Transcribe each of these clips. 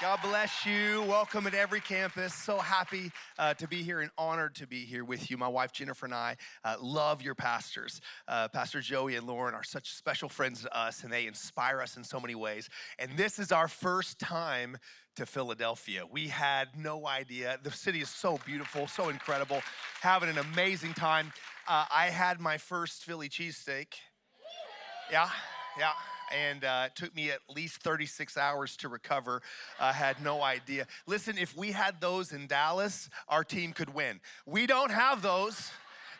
God bless you. Welcome at every campus. So happy uh, to be here and honored to be here with you. My wife Jennifer and I uh, love your pastors. Uh, Pastor Joey and Lauren are such special friends to us, and they inspire us in so many ways. And this is our first time to Philadelphia. We had no idea. The city is so beautiful, so incredible, having an amazing time. Uh, I had my first Philly cheesesteak. Yeah, yeah and uh, it took me at least 36 hours to recover. I had no idea. Listen, if we had those in Dallas, our team could win. We don't have those.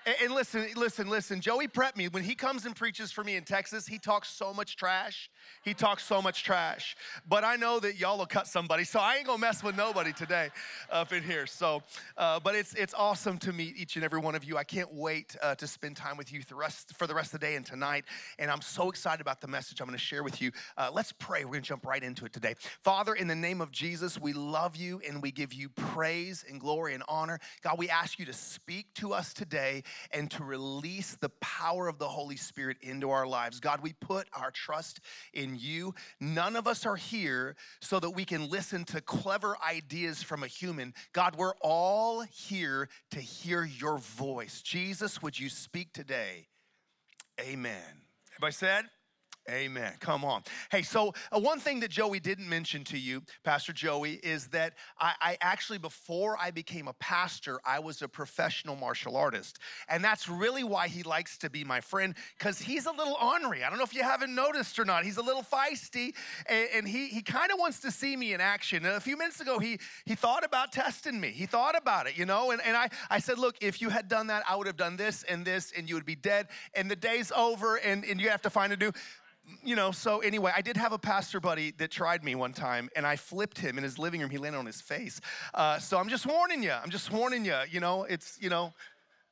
And, listen, listen, listen. Joey prepped me. When he comes and preaches for me in Texas, he talks so much trash. He talks so much trash. But I know that y'all will cut somebody, so I ain't gonna mess with nobody today up in here. So, uh, but it's it's awesome to meet each and every one of you. I can't wait uh, to spend time with you the rest, for the rest of the day and tonight. And I'm so excited about the message I'm gonna share with you. Uh, let's pray. We're gonna jump right into it today. Father, in the name of Jesus, we love you and we give you praise and glory and honor. God, we ask you to speak to us today and to release the power of the Holy Spirit into our lives. God, we put our trust in you. None of us are here so that we can listen to clever ideas from a human. God, we're all here to hear your voice. Jesus, would you speak today? Amen. Everybody said? Amen. Come on. Hey, so uh, one thing that Joey didn't mention to you, Pastor Joey, is that I, I, actually, before I became a pastor, I was a professional martial artist. And that's really why he likes to be my friend, because he's a little ornery. I don't know if you haven't noticed or not. He's a little feisty, and, and he, he kind of wants to see me in action. And a few minutes ago, he, he thought about testing me. He thought about it, you know? And, and I, I said, Look, if you had done that, I would have done this and this, and you would be dead, and the day's over, and, and you have to find a new you know, so anyway, I did have a pastor buddy that tried me one time, and I flipped him in his living room. He landed on his face. Uh, so I'm just warning you. I'm just warning you. You know, it's you know.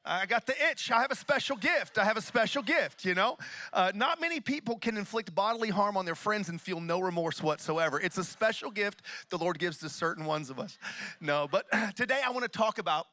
I got the itch. I have a special gift. I have a special gift, you know? Uh, not many people can inflict bodily harm on their friends and feel no remorse whatsoever. It's a special gift the Lord gives to certain ones of us. No, but today I want to talk about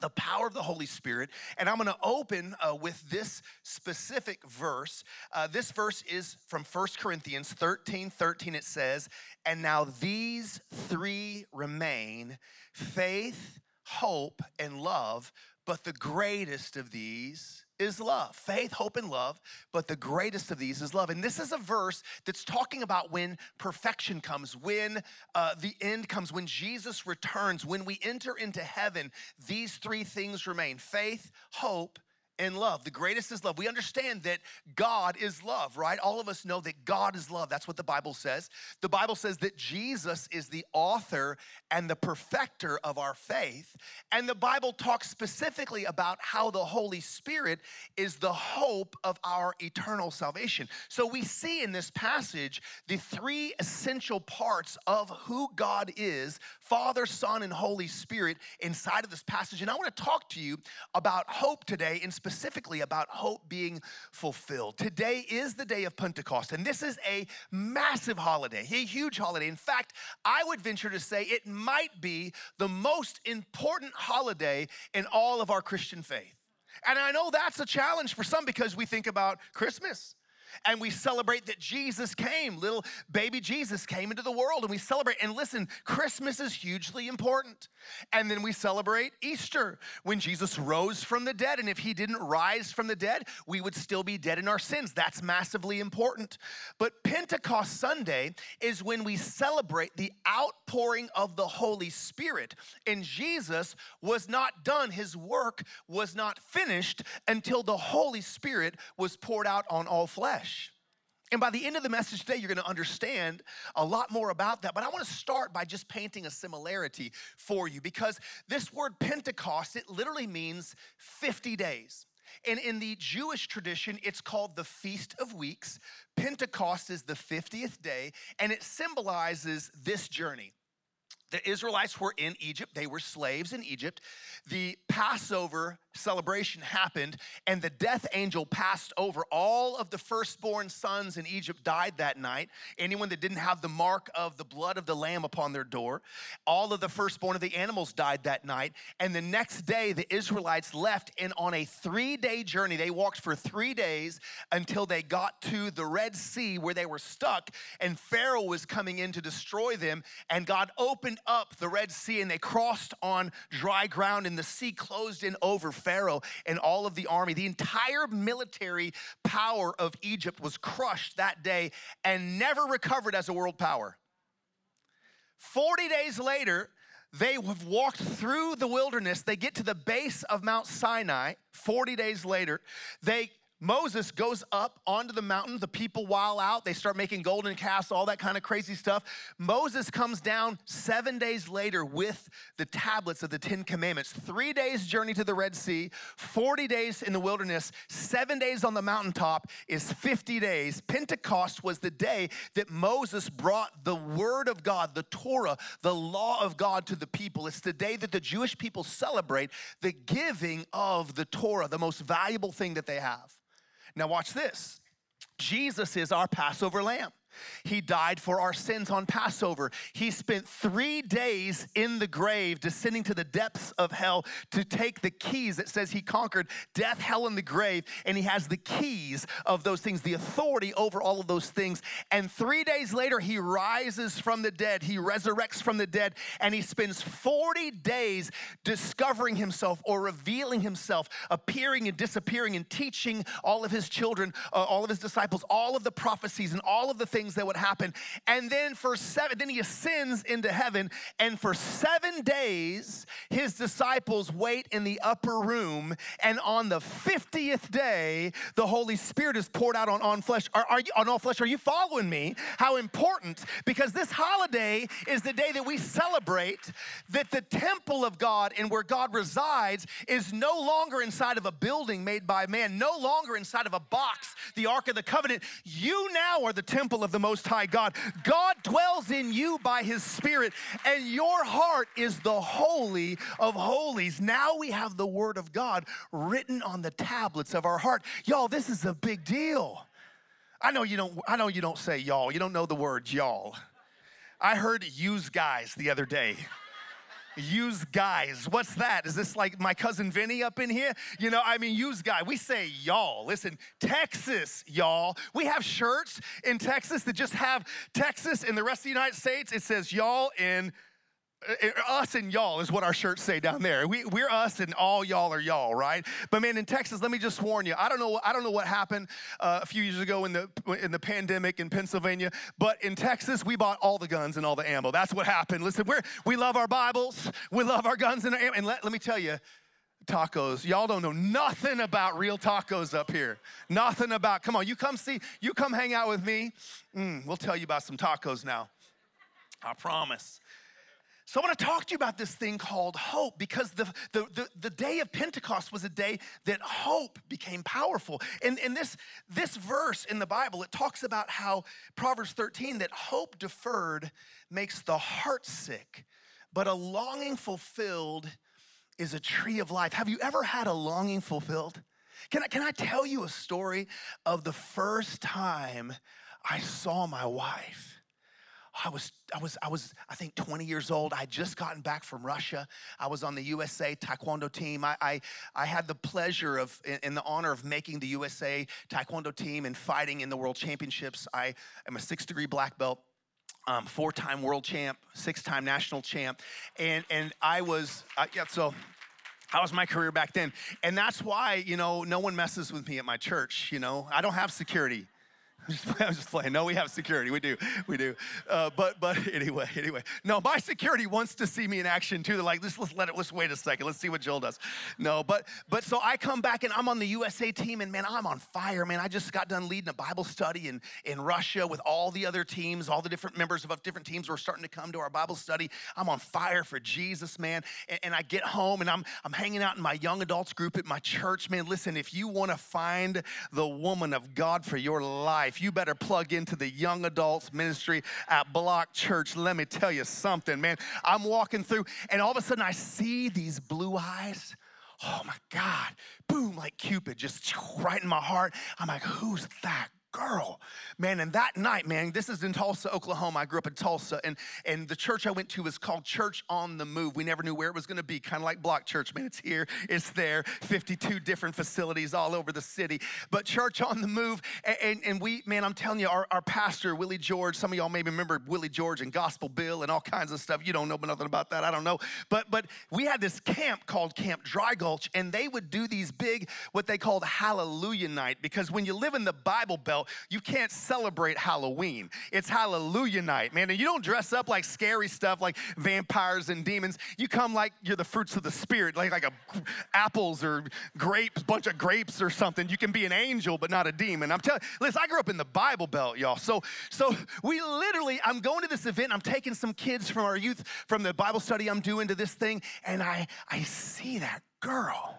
the power of the Holy Spirit. And I'm going to open uh, with this specific verse. Uh, this verse is from First Corinthians 13 13. It says, And now these three remain faith, hope, and love, but the greatest of these is love faith, hope, and love. But the greatest of these is love. And this is a verse that's talking about when perfection comes, when uh, the end comes, when Jesus returns, when we enter into heaven. These three things remain faith, hope, and love. The greatest is love. We understand that God is love, right? All of us know that God is love. That's what the Bible says. The Bible says that Jesus is the author and the perfecter of our faith. And the Bible talks specifically about how the Holy Spirit is the hope of our eternal salvation. So we see in this passage the three essential parts of who God is Father, Son, and Holy Spirit inside of this passage. And I want to talk to you about hope today, and specifically about hope being fulfilled. Today is the day of Pentecost, and this is a massive holiday, a huge holiday. In fact, I would venture to say it might be the most important holiday in all of our Christian faith. And I know that's a challenge for some because we think about Christmas and we celebrate that Jesus came. Little baby Jesus came into the world and we celebrate. And listen, Christmas is hugely important. And then we celebrate Easter when Jesus rose from the dead. And if he didn't rise from the dead, we would still be dead in our sins. That's massively important. But Pentecost Sunday is when we celebrate the outpouring of the Holy Spirit. And Jesus was not done, his work was not finished until the Holy Spirit was poured out on all flesh. And by the end of the message today, you're going to understand a lot more about that. But I want to start by just painting a similarity for you because this word Pentecost, it literally means 50 days. And in the Jewish tradition, it's called the Feast of Weeks. Pentecost is the 50th day, and it symbolizes this journey. The Israelites were in Egypt, they were slaves in Egypt. The Passover celebration happened, and the death angel passed over. All of the firstborn sons in Egypt died that night. Anyone that didn't have the mark of the blood of the lamb upon their door, all of the firstborn of the animals died that night. And the next day, the Israelites left, and on a three day journey, they walked for three days until they got to the Red Sea where they were stuck, and Pharaoh was coming in to destroy them. And God opened up the Red Sea, and they crossed on dry ground, and the sea closed in over Pharaoh and all of the army. The entire military power of Egypt was crushed that day and never recovered as a world power. 40 days later, they have walked through the wilderness. They get to the base of Mount Sinai 40 days later. They Moses goes up onto the mountain. The people while out. They start making golden calves, all that kind of crazy stuff. Moses comes down seven days later with the tablets of the Ten Commandments. Three days' journey to the Red Sea, 40 days in the wilderness, seven days on the mountaintop is 50 days. Pentecost was the day that Moses brought the Word of God, the Torah, the law of God to the people. It's the day that the Jewish people celebrate the giving of the Torah, the most valuable thing that they have. Now, watch this Jesus is our Passover lamb. He died for our sins on Passover. He spent three days in the grave, descending to the depths of hell to take the keys that says he conquered death, hell, and the grave. And he has the keys of those things, the authority over all of those things. And three days later, he rises from the dead. He resurrects from the dead. And he spends 40 days discovering himself or revealing himself, appearing and disappearing and teaching all of his children, uh, all of his disciples, all of the prophecies and all of the things things that would happen. And then for seven, then he ascends into heaven, and for seven days, his disciples wait in the upper room. And on the 50th day, the Holy Spirit is poured out on, on flesh. Are, are you on all flesh? Are you following me? How important? Because this holiday is the day that we celebrate that the temple of God and where God resides is no longer inside of a building made by man, no longer inside of a box, the Ark of the Covenant. You now are the temple of the the Most High God. God dwells in you by His Spirit, and your heart is the holy of holies. Now we have the Word of God written on the tablets of our heart. Y'all, this is a big deal. I know you don't. I know you don't say y'all. You don't know the word y'all. I heard use guys the other day use guys. What's that? Is this like my cousin Vinny up in here? You know, I mean, use guy. We say y'all. Listen, Texas, y'all. We have shirts in Texas that just have Texas in the rest of the United States. It says y'all in us and y'all is what our shirts say down there. We, we're us and all y'all are y'all, right? But man, in Texas, let me just warn you. I don't know. I don't know what happened uh, a few years ago in the in the pandemic in Pennsylvania, but in Texas, we bought all the guns and all the ammo. That's what happened. Listen, we we love our Bibles, we love our guns and our ammo. And let, let me tell you, tacos. Y'all don't know nothing about real tacos up here. Nothing about. Come on, you come see. You come hang out with me. Mm, we'll tell you about some tacos now. I promise. So I want to talk to you about this thing called hope because the, the, the, the, day of Pentecost was a day that hope became powerful. And in this, this verse in the Bible, it talks about how Proverbs 13, that hope deferred makes the heart sick, but a longing fulfilled is a tree of life. Have you ever had a longing fulfilled? Can I, can I tell you a story of the first time I saw my wife? I was, I was, I was, I think 20 years old. I had just gotten back from Russia. I was on the USA Taekwondo team. I, I, I had the pleasure of and the honor of making the USA Taekwondo team and fighting in the World Championships. I am a six degree black belt. Um, four-time world champ, six-time national champ, and and I was uh, yeah. So that was my career back then, and that's why you know no one messes with me at my church. You know I don't have security. I'm just playing. No, we have security. We do. We do. Uh, but but anyway, anyway. No, my security wants to see me in action too. They're like, let's let's let it. Let's wait a second. Let's see what Joel does. No, but but so I come back and I'm on the USA team and man, I'm on fire. Man, I just got done leading a Bible study in in Russia with all the other teams. All the different members of different teams were starting to come to our Bible study. I'm on fire for Jesus, man. And, and I get home and I'm I'm hanging out in my young adults group at my church. Man, listen, if you want to find the woman of God for your life you better plug into the young adults ministry at Block Church. Let me tell you something, man. I'm walking through, and all of a sudden I see these blue eyes oh my God, boom, like Cupid, just right in my heart. I'm like, who's that girl. Man, and that night, man, this is in Tulsa, Oklahoma. I grew up in Tulsa, and, and the church I went to was called Church on the Move. We never knew where it was gonna be, kind of like Block Church. Man, it's here, it's there, 52 different facilities all over the city. But Church on the Move, and, and, and we, man, I'm telling you, our, our pastor, Willie George, some of y'all maybe remember Willie George and Gospel Bill and all kinds of stuff. You don't know nothing about that, I don't know. But, but we had this camp called Camp Dry Gulch, and they would do these big, what they called Hallelujah Night, because when you live in the Bible Belt, you can't celebrate Halloween. It's Hallelujah night, man. And you don't dress up like scary stuff like vampires and demons. You come like you're the fruits of the spirit, like like a, apples or grapes, bunch of grapes or something. You can be an angel, but not a demon. I'm telling. Listen, I grew up in the Bible Belt, y'all. So so we literally, I'm going to this event. I'm taking some kids from our youth from the Bible study I'm doing to this thing, and I I see that girl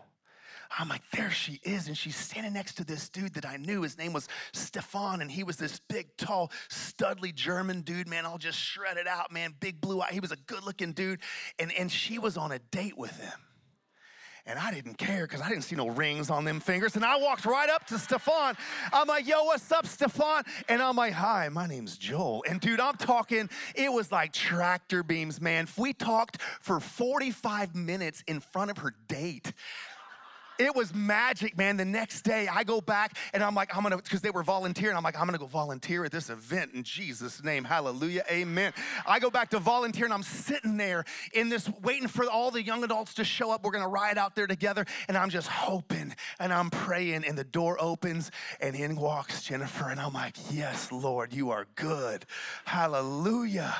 I'm like, there she is. And she's standing next to this dude that I knew. His name was Stefan, and he was this big, tall, studly German dude, man, all just shredded out, man, big blue eye. He was a good looking dude. And, and she was on a date with him. And I didn't care because I didn't see no rings on them fingers. And I walked right up to Stefan. I'm like, yo, what's up, Stefan? And I'm like, hi, my name's Joel. And dude, I'm talking, it was like tractor beams, man. We talked for 45 minutes in front of her date. It was magic, man. The next day I go back and I'm like, I'm gonna, because they were volunteering, I'm like, I'm gonna go volunteer at this event in Jesus' name. Hallelujah, amen. I go back to volunteer and I'm sitting there in this, waiting for all the young adults to show up. We're gonna ride out there together and I'm just hoping and I'm praying and the door opens and in walks Jennifer and I'm like, yes, Lord, you are good. Hallelujah.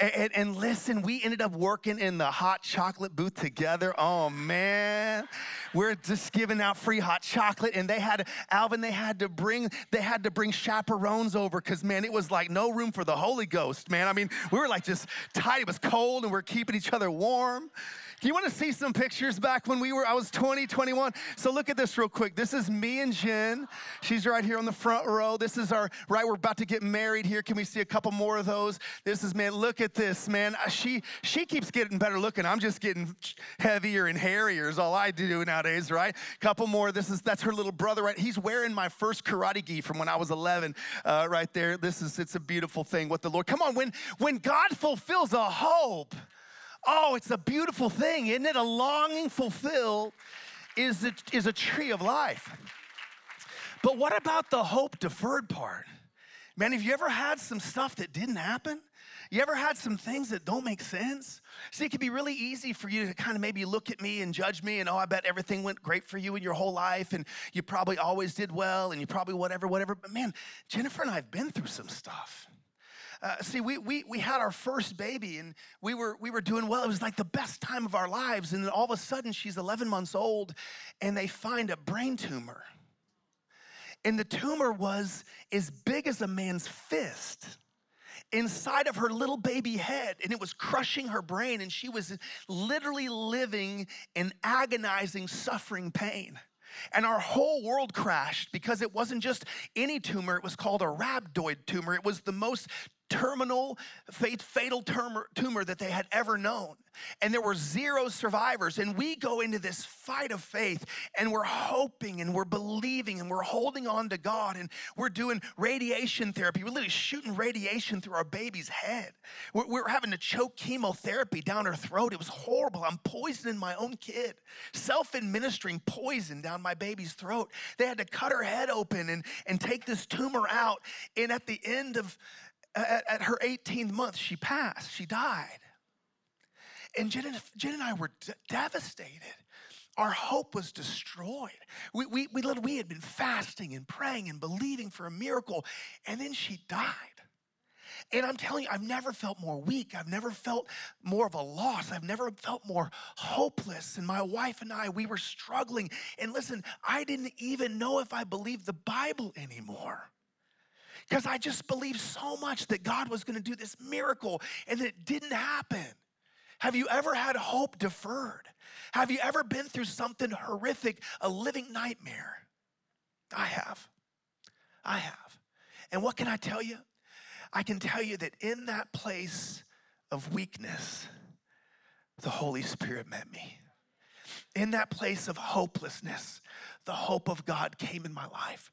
And, and, and listen, we ended up working in the hot chocolate booth together. Oh man, we're just giving out free hot chocolate and they had alvin they had to bring they had to bring chaperones over because man it was like no room for the holy ghost man. I mean we were like just tight it was cold and we are keeping each other warm you want to see some pictures back when we were, I was 20, 21? So look at this real quick. This is me and Jen. She's right here on the front row. This is our, right, we're about to get married here. Can we see a couple more of those? This is, man, look at this, man. Uh, she, she keeps getting better looking. I'm just getting heavier and hairier is all I do nowadays, right? Couple more. This is, that's her little brother, right? He's wearing my first karate gi from when I was 11, uh, right there. This is, it's a beautiful thing. What the Lord, come on, when, when God fulfills a hope, Oh, it's a beautiful thing, isn't it? A longing fulfilled is a, is a tree of life. But what about the hope deferred part? Man, have you ever had some stuff that didn't happen? You ever had some things that don't make sense? See, it can be really easy for you to kind of maybe look at me and judge me and, oh, I bet everything went great for you in your whole life and you probably always did well and you probably whatever, whatever. But man, Jennifer and I have been through some stuff. Uh, see, we, we, we had our first baby and we were, we were doing well. It was like the best time of our lives. And then all of a sudden, she's 11 months old and they find a brain tumor. And the tumor was as big as a man's fist inside of her little baby head and it was crushing her brain and she was literally living in agonizing suffering pain and our whole world crashed because it wasn't just any tumor, it was called a rhabdoid tumor. It was the most terminal, fatal tumor, that they had ever known. And there were zero survivors. And we go into this fight of faith and we're hoping and we're believing and we're holding on to God and we're doing radiation therapy. We're literally shooting radiation through our baby's head. We're, we're having to choke chemotherapy down her throat. It was horrible. I'm poisoning my own kid, self administering poison down my baby's throat. They had to cut her head open and, and take this tumor out. And at the end of at, at her 18th month, she passed, she died. And Jen and, Jen and I were d- devastated. Our hope was destroyed. We, we, we, we had been fasting and praying and believing for a miracle, and then she died. And I'm telling you, I've never felt more weak. I've never felt more of a loss. I've never felt more hopeless. And my wife and I, we were struggling. And listen, I didn't even know if I believed the Bible anymore because I just believed so much that God was going to do this miracle and it didn't happen. Have you ever had hope deferred? Have you ever been through something horrific, a living nightmare? I have. I have. And what can I tell you? I can tell you that in that place of weakness, the Holy Spirit met me. in that place of hopelessness, the hope of God came in my life.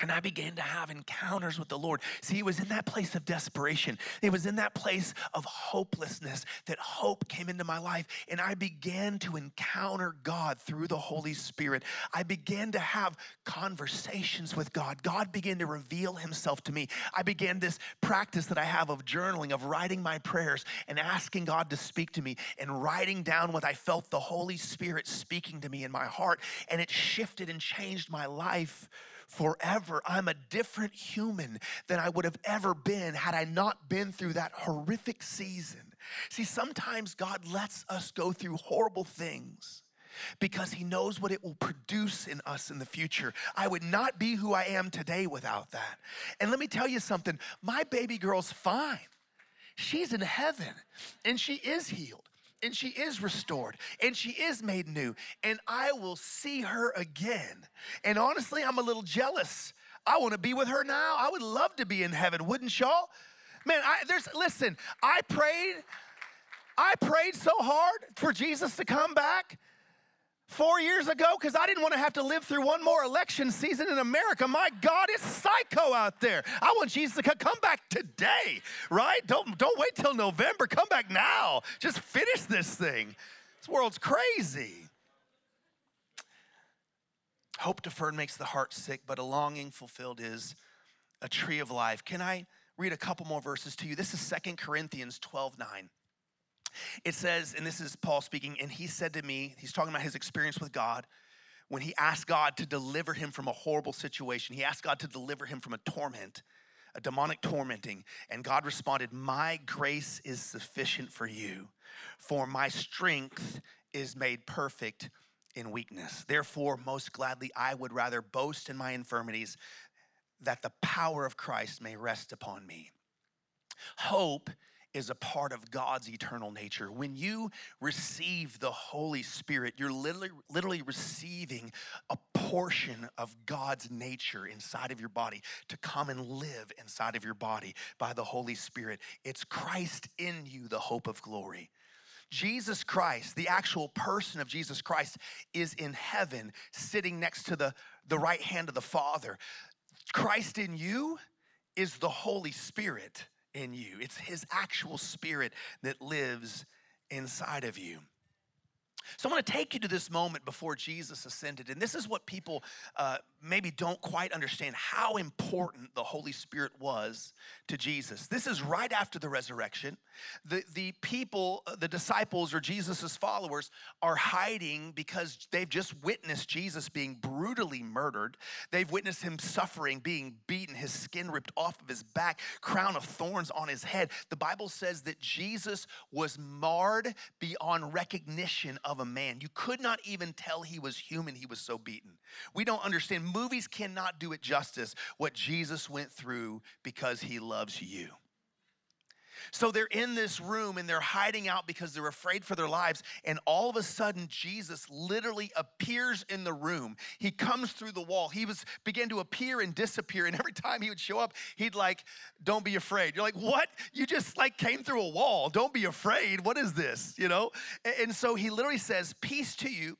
And I began to have encounters with the Lord. See, it was in that place of desperation. It was in that place of hopelessness that hope came into my life. And I began to encounter God through the Holy Spirit. I began to have conversations with God. God began to reveal himself to me. I began this practice that I have of journaling, of writing my prayers and asking God to speak to me and writing down what I felt the Holy Spirit speaking to me in my heart. And it shifted and changed my life forever. I'm a different human than I would have ever been had I not been through that horrific season. See, sometimes God lets us go through horrible things because he knows what it will produce in us in the future. I would not be who I am today without that. And let me tell you something my baby girl's fine. She's in heaven and she is healed and she is restored and she is made new and I will see her again. And honestly, I'm a little jealous. I want to be with her now. I would love to be in heaven, wouldn't y'all? Man, I, there's listen, I prayed I prayed so hard for Jesus to come back four years ago because I didn't want to have to live through one more election season in America. My God, it's psycho out there. I want Jesus to come back today, right? Don't, don't wait till November. Come back now. Just finish this thing. This world's crazy. Hope deferred makes the heart sick, but a longing fulfilled is a tree of life. Can I read a couple more verses to you? This is Second Corinthians 12 9. It says, and this is Paul speaking, and he said to me, he's talking about his experience with God when he asked God to deliver him from a horrible situation. He asked God to deliver him from a torment, a demonic tormenting. And God responded, My grace is sufficient for you, for my strength is made perfect in weakness. Therefore, most gladly, I would rather boast in my infirmities that the power of Christ may rest upon me. Hope is a part of God's eternal nature. When you receive the Holy Spirit, you're literally, literally receiving a portion of God's nature inside of your body to come and live inside of your body by the Holy Spirit. It's Christ in you, the hope of glory. Jesus Christ, the actual person of Jesus Christ, is in heaven sitting next to the, the right hand of the Father. Christ in you is the Holy Spirit in you. It's his actual spirit that lives inside of you. So I want to take you to this moment before Jesus ascended. And this is what people uh, maybe don't quite understand how important the Holy Spirit was to Jesus. This is right after the resurrection. The, the people, uh, the disciples or Jesus's followers, are hiding because they've just witnessed Jesus being brutally murdered. They've witnessed him suffering, being beaten, his skin ripped off of his back, crown of thorns on his head. The Bible says that Jesus was marred beyond recognition of a man. You could not even tell he was human, he was so beaten. We don't understand. Movies cannot do it justice what Jesus went through because he loves you. So they're in this room and they're hiding out because they're afraid for their lives. And all of a sudden, Jesus literally appears in the room. He comes through the wall. He was began to appear and disappear. And every time he would show up, he'd like, "Don't be afraid." You're like, "What? You just like came through a wall. Don't be afraid. What is this?" You know. And so he literally says, "Peace to you."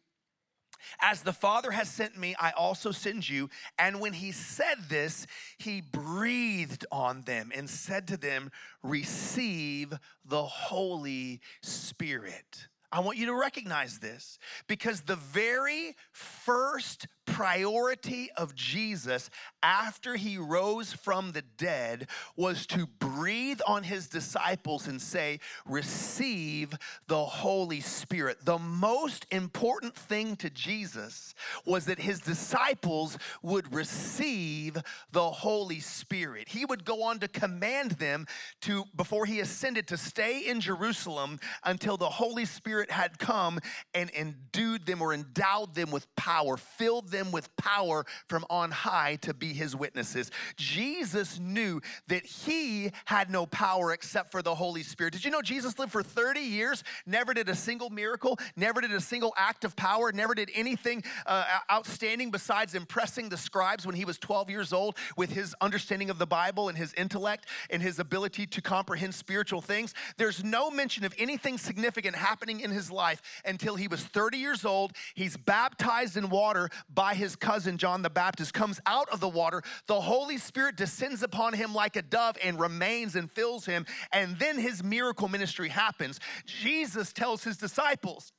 As the Father has sent me, I also send you. And when he said this, he breathed on them and said to them, Receive the Holy Spirit. I want you to recognize this because the very first priority of Jesus after he rose from the dead was to breathe on his disciples and say, Receive the Holy Spirit. The most important thing to Jesus was that his disciples would receive the Holy Spirit. He would go on to command them to, before he ascended, to stay in Jerusalem until the Holy Spirit had come and endued them or endowed them with power, filled them with power from on high to be his witnesses. Jesus knew that he had no power except for the Holy Spirit. Did you know Jesus lived for 30 years, never did a single miracle, never did a single act of power, never did anything uh, outstanding besides impressing the scribes when he was 12 years old with his understanding of the Bible and his intellect and his ability to comprehend spiritual things? There's no mention of anything significant happening in his life until he was 30 years old. He's baptized in water by his cousin John the Baptist, comes out of the water. The Holy Spirit descends upon him like a dove and remains and fills him. And then his miracle ministry happens. Jesus tells his disciples,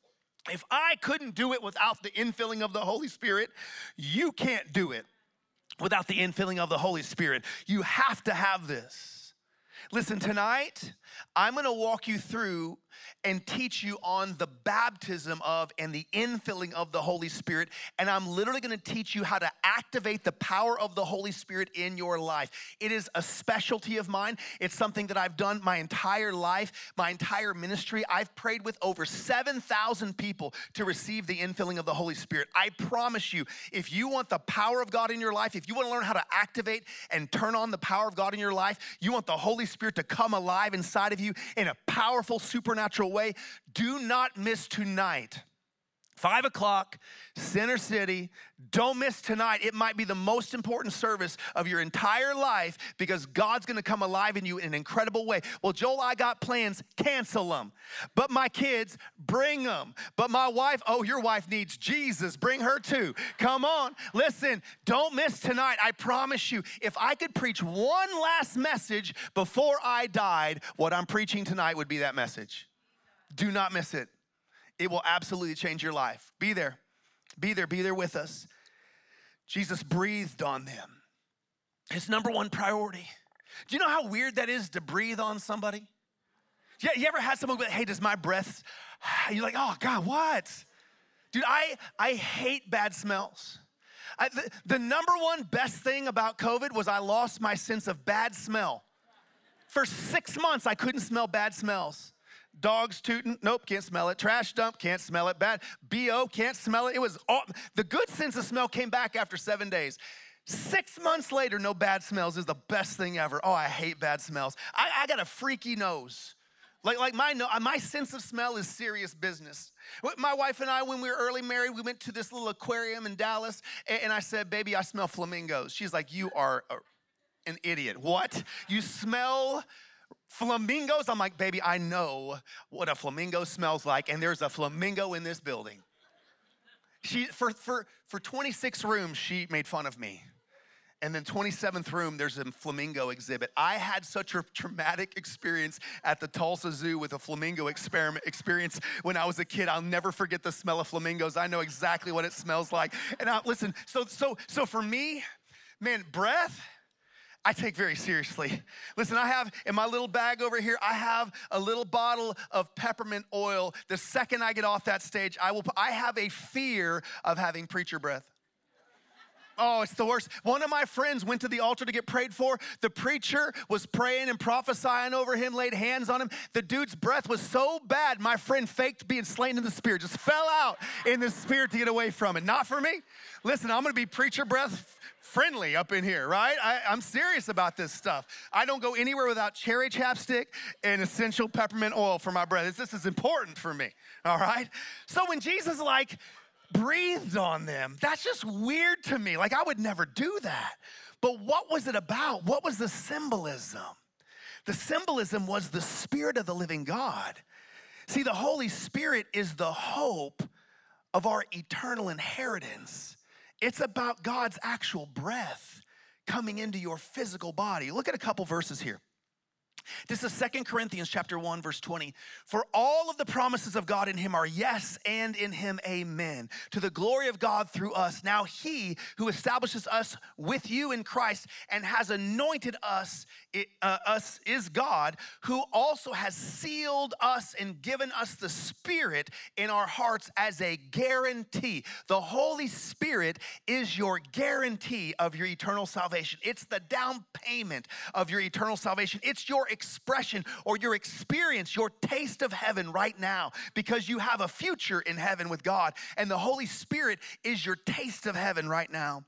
if I couldn't do it without the infilling of the Holy Spirit, you can't do it without the infilling of the Holy Spirit. You have to have this. Listen, tonight, I'm gonna walk you through and teach you on the baptism of and the infilling of the Holy Spirit. And I'm literally gonna teach you how to activate the power of the Holy Spirit in your life. It is a specialty of mine. It's something that I've done my entire life, my entire ministry. I've prayed with over 7,000 people to receive the infilling of the Holy Spirit. I promise you, if you want the power of God in your life, if you wanna learn how to activate and turn on the power of God in your life, you want the Holy Spirit to come alive inside of you in a powerful, supernatural way. Do not miss tonight. Five o'clock, Center City. Don't miss tonight. It might be the most important service of your entire life because God's gonna come alive in you in an incredible way. Well, Joel, I got plans, cancel them. But my kids, bring them. But my wife, oh, your wife needs Jesus, bring her too. Come on, listen, don't miss tonight. I promise you, if I could preach one last message before I died, what I'm preaching tonight would be that message. Do not miss it. It will absolutely change your life. Be there. Be there. Be there with us. Jesus breathed on them. His number one priority. Do you know how weird that is to breathe on somebody? Yeah, you ever had someone go, hey, does my breath? You're like, oh God, what? Dude, I, I hate bad smells. I, the, the number one best thing about COVID was I lost my sense of bad smell. For six months, I couldn't smell bad smells. Dogs tooting, nope, can't smell it. Trash dump, can't smell it. Bad BO, can't smell it. It was all, the good sense of smell came back after seven days. Six months later, no bad smells is the best thing ever. Oh, I hate bad smells. I, I got a freaky nose. Like, like my, no, my sense of smell is serious business. My wife and I, when we were early married, we went to this little aquarium in Dallas, and I said, Baby, I smell flamingos. She's like, You are a, an idiot. What? You smell flamingos. I'm like, baby, I know what a flamingo smells like, and there's a flamingo in this building. She for for for 26 rooms, she made fun of me. And then 27th room, there's a flamingo exhibit. I had such a traumatic experience at the Tulsa Zoo with a flamingo experiment experience when I was a kid. I'll never forget the smell of flamingos. I know exactly what it smells like. And I, listen, so so so for me, man, breath I take very seriously. Listen, I have in my little bag over here, I have a little bottle of peppermint oil. The second I get off that stage, I will I have a fear of having preacher breath. Oh, it's the worst. One of my friends went to the altar to get prayed for. The preacher was praying and prophesying over him, laid hands on him. The dude's breath was so bad, my friend faked being slain in the spirit, just fell out in the spirit to get away from it. Not for me. Listen, I'm gonna be preacher breath friendly up in here, right? I, am serious about this stuff. I don't go anywhere without cherry chapstick and essential peppermint oil for my breath. This is important for me, all right? So when Jesus, like, breathed on them, that's just weird to me. Like, I would never do that. But what was it about? What was the symbolism? The symbolism was the Spirit of the living God. See, the Holy Spirit is the hope of our eternal inheritance. It's about God's actual breath coming into your physical body. Look at a couple verses here. This is Second Corinthians chapter 1 verse 20. For all of the promises of God in him are yes and in him amen. To the glory of God through us. Now he who establishes us with you in Christ and has anointed us it, uh, us is God who also has sealed us and given us the spirit in our hearts as a guarantee. The Holy Spirit is your guarantee of your eternal salvation. It's the down payment of your eternal salvation. It's your expression or your experience, your taste of heaven right now because you have a future in heaven with God. And the Holy Spirit is your taste of heaven right now.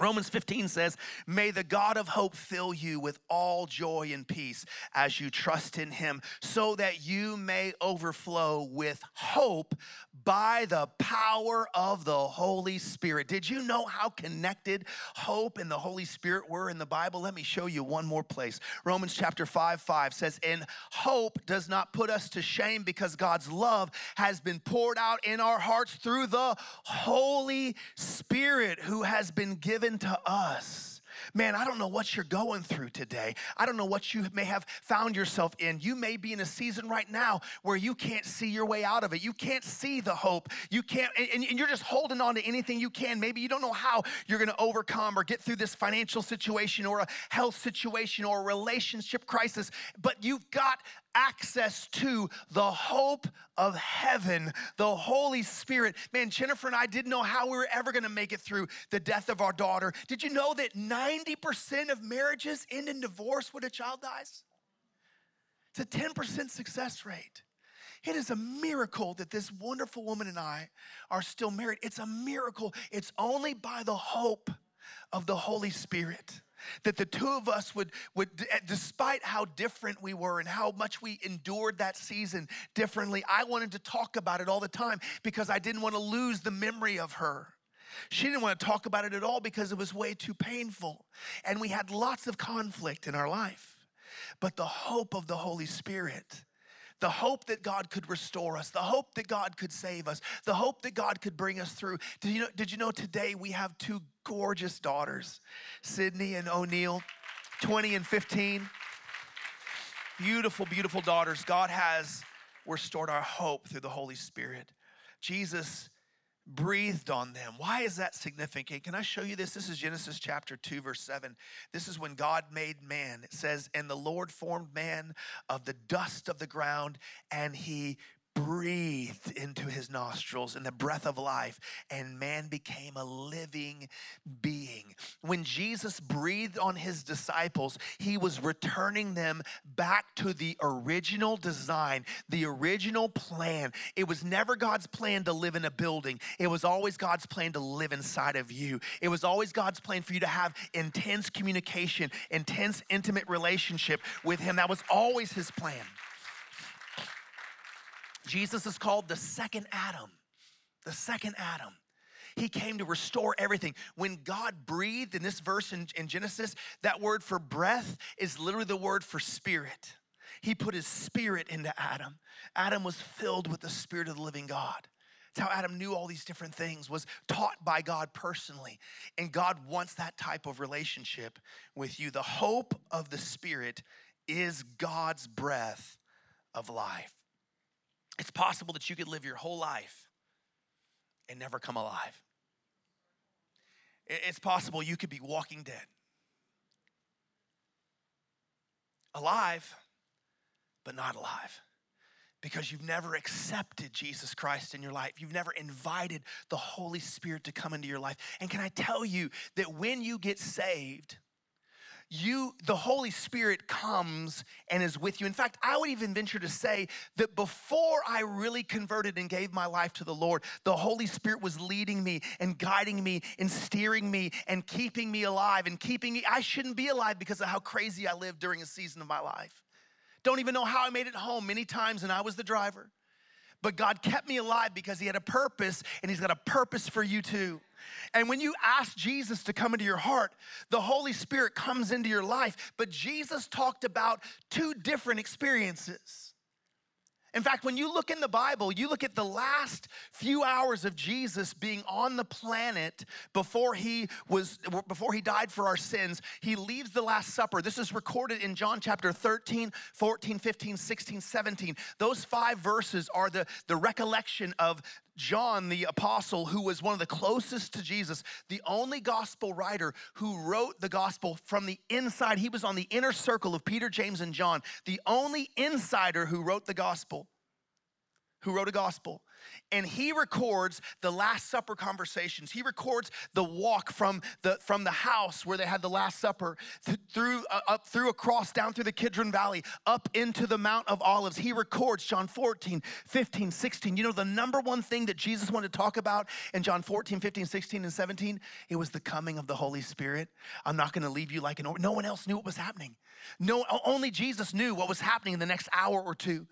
Romans 15 says, May the God of hope fill you with all joy and peace as you trust in him, so that you may overflow with hope by the power of the Holy Spirit. Did you know how connected hope and the Holy Spirit were in the Bible? Let me show you one more place. Romans chapter 5 5 says, And hope does not put us to shame because God's love has been poured out in our hearts through the Holy Spirit who has been given to us. Man, I don't know what you're going through today. I don't know what you may have found yourself in. You may be in a season right now where you can't see your way out of it. You can't see the hope. You can't, and, and you're just holding on to anything you can. Maybe you don't know how you're going to overcome or get through this financial situation or a health situation or a relationship crisis, but you've got access to the hope of heaven, the Holy Spirit. Man, Jennifer and I didn't know how we were ever gonna make it through the death of our daughter. Did you know that 90% of marriages end in divorce when a child dies? It's a 10% success rate. It is a miracle that this wonderful woman and I are still married. It's a miracle. It's only by the hope of the Holy Spirit that the two of us would, would eh, despite how different we were and how much we endured that season differently i wanted to talk about it all the time because i didn't want to lose the memory of her. She didn't want to talk about it at all because it was way too painful. And we had lots of conflict in our life. But the hope of the holy spirit the hope that God could restore us, the hope that God could save us, the hope that God could bring us through. Did you know, did you know today we have two gorgeous daughters, Sydney and O'Neill, 20 and 15? Beautiful, beautiful daughters. God has restored our hope through the Holy Spirit. Jesus breathed on them. Why is that significant? Can I show you this? This is Genesis chapter 2, verse 7. This is when God made man. It says, And the Lord formed man of the dust of the ground, and he breathed into his nostrils and the breath of life, and man became a living being. When Jesus breathed on his disciples, he was returning them back to the original design, the original plan. It was never God's plan to live in a building, it was always God's plan to live inside of you. It was always God's plan for you to have intense communication, intense, intimate relationship with him. That was always his plan. Jesus is called the second Adam. The second Adam. He came to restore everything. When God breathed in this verse in, in, Genesis, that word for breath is literally the word for spirit. He put his spirit into Adam. Adam was filled with the spirit of the living God. That's how Adam knew all these different things, was taught by God personally. And God wants that type of relationship with you. The hope of the spirit is God's breath of life. It's possible that you could live your whole life and never come alive. It's possible you could be walking dead. Alive, but not alive. Because you've never accepted Jesus Christ in your life. You've never invited the Holy Spirit to come into your life. And can I tell you that when you get saved, you the holy spirit comes and is with you. In fact i would even venture to say that before i really converted and gave my life to the lord the holy spirit was leading me and guiding me and steering me and keeping me alive and keeping me i shouldn't be alive because of how crazy i lived during a season of my life. Don't even know how i made it home. Many times and i was the driver but god kept me alive because he had a purpose and he's got a purpose for you too and when you ask Jesus to come into your heart, the Holy Spirit comes into your life. But Jesus talked about two different experiences. In fact, when you look in the Bible, you look at the last few hours of Jesus being on the planet before he was before he died for our sins. He leaves the last supper. This is recorded in John chapter 13, 14, 15, 16, 17. Those 5 verses are the the recollection of John the apostle who was one of the closest to Jesus, the only gospel writer who wrote the gospel from the inside. He was on the inner circle of Peter, James and John, the only insider who wrote the gospel who wrote a gospel and he records the last supper conversations. He records the walk from the from the house where they had the last supper th- through uh, up through across down through the kidron valley up into the mount of olives. He records john 14 15 16 you know the number one thing that jesus wanted to talk about in john 14 15 16 and 17 it was the coming of the holy spirit. I'm not going to leave you like an no one else knew what was happening. No only jesus knew what was happening in the next hour or two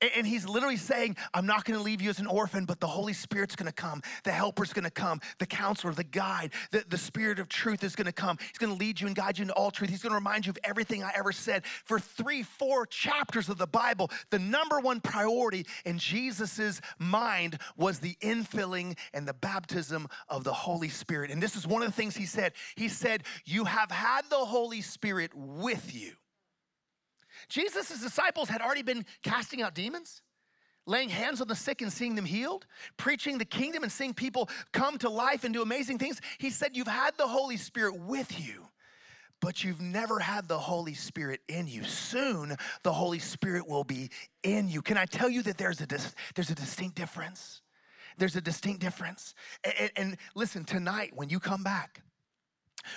and he's literally saying, I'm not gonna leave you as an orphan, but the Holy Spirit's gonna come. The helper's gonna come. The counselor, the guide, the, the Spirit of truth is gonna come. He's gonna lead you and guide you into all truth. He's gonna remind you of everything I ever said. For three, four chapters of the Bible, the number one priority in Jesus's mind was the infilling and the baptism of the Holy Spirit. And this is one of the things he said. He said, You have had the Holy Spirit with you Jesus' disciples had already been casting out demons, laying hands on the sick and seeing them healed, preaching the kingdom and seeing people come to life and do amazing things. He said, You've had the Holy Spirit with you, but you've never had the Holy Spirit in you. Soon, the Holy Spirit will be in you. Can I tell you that there's a, dis- there's a distinct difference? There's a distinct difference. And, and, and listen, tonight, when you come back,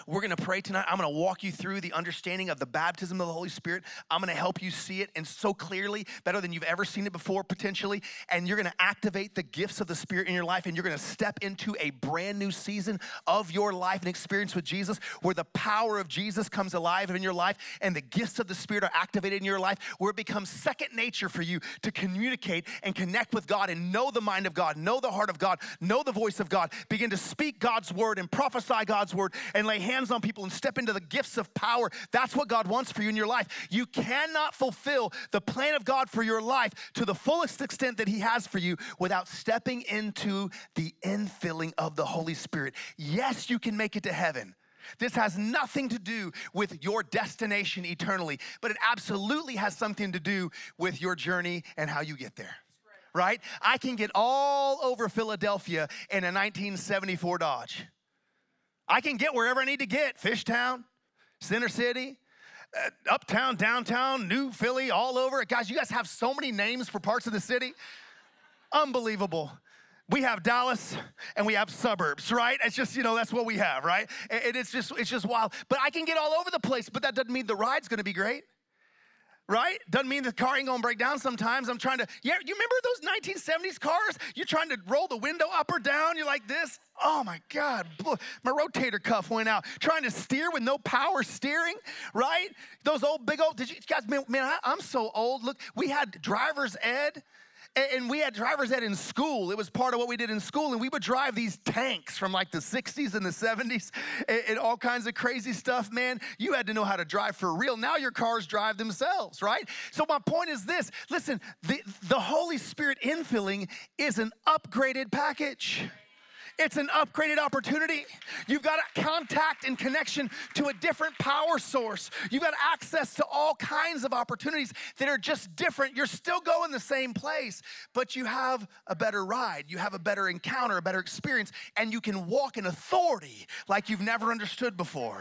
we're gonna pray tonight. I'm gonna walk you through the understanding of the baptism of the Holy Spirit. I'm gonna help you see it and so clearly, better than you've ever seen it before, potentially. And you're gonna activate the gifts of the Spirit in your life, and you're gonna step into a brand new season of your life and experience with Jesus where the power of Jesus comes alive in your life and the gifts of the Spirit are activated in your life, where it becomes second nature for you to communicate and connect with God and know the mind of God, know the heart of God, know the voice of God, begin to speak God's word and prophesy God's word and lay lay hands on people and step into the gifts of power. That's what God wants for you in your life. You cannot fulfill the plan of God for your life to the fullest extent that He has for you without stepping into the infilling of the Holy Spirit. Yes, you can make it to heaven. This has nothing to do with your destination eternally, but it absolutely has something to do with your journey and how you get there. Right? I can get all over Philadelphia in a 1974 Dodge. I can get wherever I need to get Fishtown, Center City, uh, uptown, downtown, New Philly, all over. It. Guys, you guys have so many names for parts of the city. Unbelievable. We have Dallas and we have suburbs, right? It's just, you know, that's what we have, right? And it's just, it's just wild. But I can get all over the place, but that doesn't mean the ride's gonna be great right? Doesn't mean the car ain't gonna break down sometimes. I'm trying to, yeah, you remember those 1970s cars? You're trying to roll the window up or down, you're like this. Oh my God, my rotator cuff went out. Trying to steer with no power steering, right? Those old big old, did you guys, man, man I, I'm so old. Look, we had driver's ed and we had drivers ed in school. It was part of what we did in school. And we would drive these tanks from like the 60s and the 70s and, all kinds of crazy stuff, man. You had to know how to drive for real. Now your cars drive themselves, right? So my point is this listen, the, the Holy Spirit infilling is an upgraded package. It's an upgraded opportunity. You've got contact and connection to a different power source. You've got access to all kinds of opportunities that are just different. You're still going the same place, but you have a better ride. You have a better encounter, a better experience, and you can walk in authority like you've never understood before.